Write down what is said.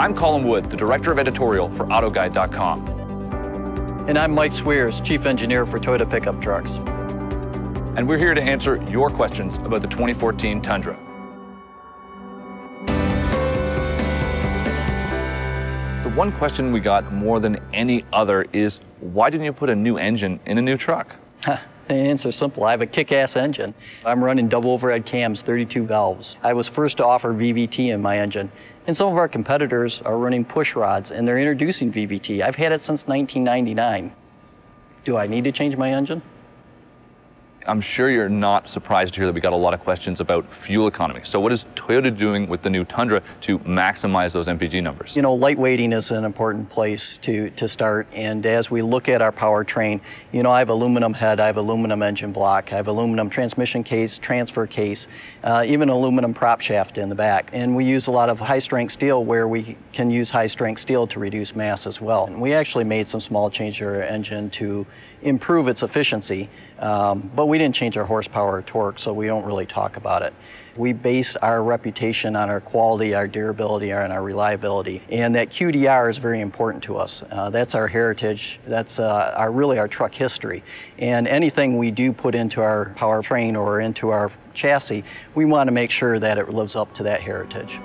I'm Colin Wood, the Director of Editorial for AutoGuide.com. And I'm Mike Sweers, Chief Engineer for Toyota Pickup Trucks. And we're here to answer your questions about the 2014 Tundra. The one question we got more than any other is why didn't you put a new engine in a new truck? the answer's simple. I have a kick-ass engine. I'm running double overhead cams, 32 valves. I was first to offer VVT in my engine. And some of our competitors are running push rods and they're introducing VVT. I've had it since 1999. Do I need to change my engine? I'm sure you're not surprised to hear that we got a lot of questions about fuel economy. So what is Toyota doing with the new Tundra to maximize those MPG numbers? You know, lightweighting is an important place to, to start. And as we look at our powertrain, you know, I have aluminum head, I have aluminum engine block, I have aluminum transmission case, transfer case, uh, even aluminum prop shaft in the back. And we use a lot of high strength steel where we can use high strength steel to reduce mass as well. And we actually made some small changes to our engine to improve its efficiency. Um, but we didn't change our horsepower or torque, so we don't really talk about it. We base our reputation on our quality, our durability, and our reliability. And that QDR is very important to us. Uh, that's our heritage. That's uh, our, really our truck history. And anything we do put into our powertrain or into our chassis, we want to make sure that it lives up to that heritage.